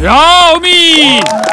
饶命！